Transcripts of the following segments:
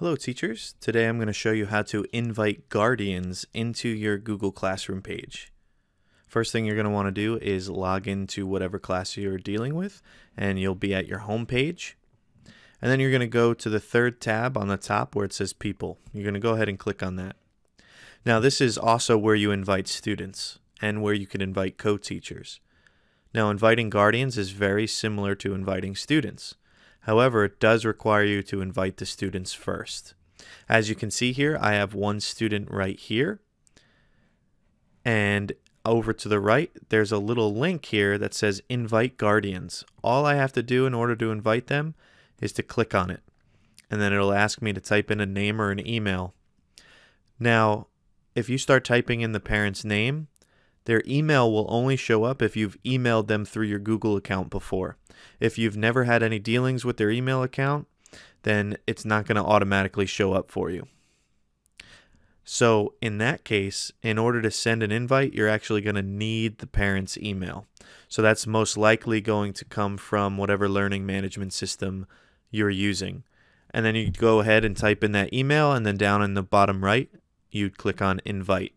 Hello teachers, today I'm going to show you how to invite guardians into your Google Classroom page. First thing you're going to want to do is log into whatever class you're dealing with and you'll be at your home page. And then you're going to go to the third tab on the top where it says people. You're going to go ahead and click on that. Now this is also where you invite students and where you can invite co-teachers. Now inviting guardians is very similar to inviting students. However, it does require you to invite the students first. As you can see here, I have one student right here. And over to the right, there's a little link here that says invite guardians. All I have to do in order to invite them is to click on it. And then it'll ask me to type in a name or an email. Now, if you start typing in the parent's name, their email will only show up if you've emailed them through your Google account before. If you've never had any dealings with their email account, then it's not going to automatically show up for you. So in that case, in order to send an invite, you're actually going to need the parent's email. So that's most likely going to come from whatever learning management system you're using. And then you go ahead and type in that email, and then down in the bottom right, you'd click on invite.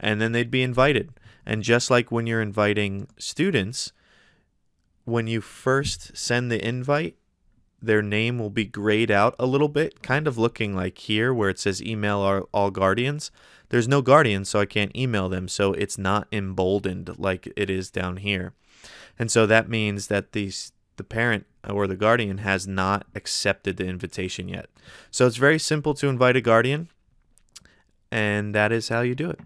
And then they'd be invited. And just like when you're inviting students, when you first send the invite, their name will be grayed out a little bit, kind of looking like here where it says email all, guardians. There's no guardians, so I can't email them, so it's not emboldened like it is down here. And so that means that these the parent or the guardian has not accepted the invitation yet. So it's very simple to invite a guardian, and that is how you do it.